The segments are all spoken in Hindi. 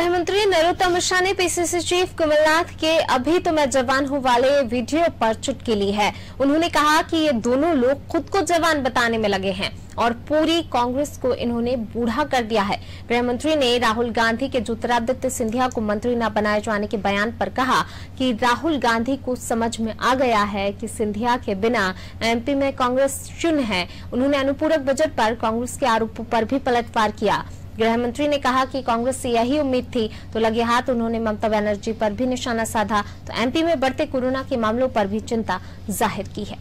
गृह मंत्री नरोत्तम मिश्रा ने पीसीसी चीफ कमलनाथ के अभी तो मैं जवान हूँ वाले वीडियो पर चुटकी ली है। उन्होंने कहा कि ये दोनों लोग खुद को जवान बताने में लगे हैं और पूरी कांग्रेस को इन्होंने बूढ़ा कर दिया है। गृह मंत्री ने राहुल गांधी के ज्योतिरादित्य सिंधिया को मंत्री न बनाए जाने के बयान पर कहा कि राहुल गांधी को समझ में आ गया है कि सिंधिया के बिना एमपी में कांग्रेस शून्य है। उन्होंने अनुपूरक बजट पर कांग्रेस के आरोपों पर भी पलटवार किया। गृह मंत्री ने कहा कि कांग्रेस से यही उम्मीद थी तो लगे हाथ उन्होंने ममता बनर्जी पर भी निशाना साधा। तो एमपी में बढ़ते कोरोना के मामलों पर भी चिंता ज़ाहिर की है।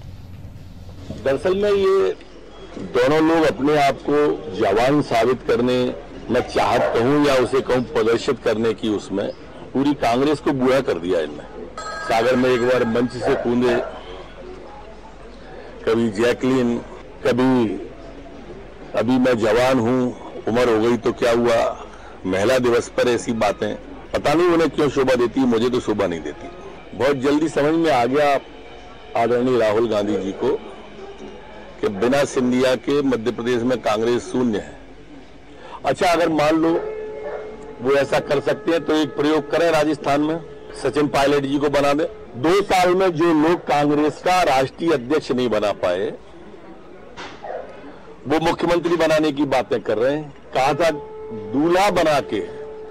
दरअसल में ये दोनों लोग अपने आप को जवान साबित करने, मैं चाहत कहूँ या उसे कहूँ प्रदर्शित करने की उसमें पूरी कांग्रेस को बुरा कर दिया इनमें सागर में एक बार मंच से कूदे, कभी जैकलिन, कभी, अभी मैं जवान हूँ उम्र हो गई तो क्या हुआ? महिला दिवस पर ऐसी बातें। पता नहीं उन्हें क्यों शोभा देती, मुझे तो शोभा नहीं देती। बहुत जल्दी समझ में आ गया आदरणीय राहुल गांधी जी को कि बिना सिंधिया के मध्य प्रदेश में कांग्रेस शून्य है। अच्छा अगर मान लो वो ऐसा कर सकते हैं तो एक प्रयोग करें राजस्थान में। सचिन पायलट जी को बना दे। दो साल में जो लोग कांग्रेस का राष्ट्रीय अध्यक्ष नहीं बना पाए वो मुख्यमंत्री बनाने की बातें कर रहे हैं। कहा था, दूल्हा बना के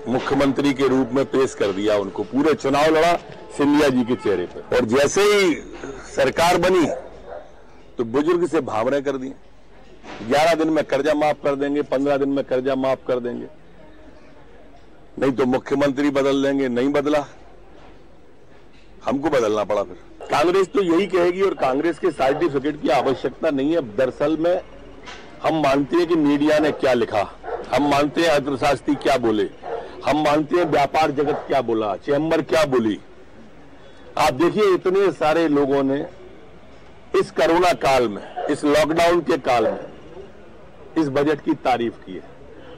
मुख्यमंत्री के रूप में पेश कर दिया उनको। पूरे चुनाव लड़ा सिंधिया जी के चेहरे पर और जैसे ही सरकार बनी तो बुज़ुर्ग से भावने कर दिए ग्यारह दिन में कर्जा माफ़ कर देंगे, पंद्रह दिन में कर्जा माफ़ कर देंगे। नहीं तो मुख्यमंत्री बदल देंगे, नहीं बदला। हमको बदलना पड़ा फिर। कांग्रेस तो यही कहेगी और कांग्रेस के सर्टिफिकेट की आवश्यकता नहीं है। दरअसल में हम मानते हैं कि मीडिया ने क्या लिखा। हम मानते हैं अर्थशास्त्री क्या बोले। हम मानते हैं व्यापार जगत क्या बोला, चैम्बर क्या बोली। आप देखिए, इतने सारे लोगों ने इस कोरोना काल में, इस लॉकडाउन के काल में इस बजट की तारीफ़ की है।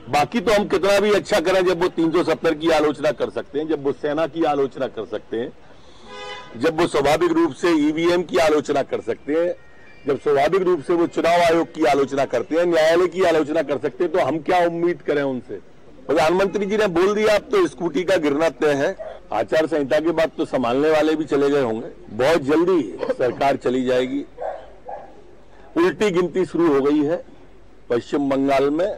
बाकी तो हम कितना भी अच्छा करें, जब वो 370 की आलोचना कर सकते हैं, जब वो सेना की आलोचना कर सकते हैं, जब वो स्वाभाविक रूप से ईवीएम की आलोचना कर सकते हैं जब स्वाभाविक रूप से वो चुनाव आयोग की आलोचना करते हैं, न्यायालय की आलोचना कर सकते हैं तो हम क्या उम्मीद करें उनसे? प्रधानमंत्री जी ने बोल दिया, अब तो स्कूटी का गिरना तय है। आचार संहिता के बाद तो संभालने वाले भी चले गए होंगे। बहुत जल्दी सरकार चली जाएगी। उल्टी गिनती शुरू हो गई है पश्चिम बंगाल में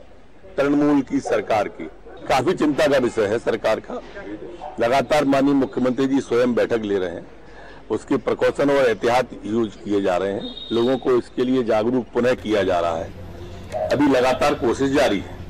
तृणमूल की सरकार की। काफ़ी चिंता का विषय है सरकार का। लगातार माननीय मुख्यमंत्री जी स्वयं बैठक ले रहे हैं। उसके प्रकोशन और एहतियात यूज़ किए जा रहे हैं। लोगों को इसके लिए जागरूक पुनः किया जा रहा है। अभी लगातार कोशिश जारी है।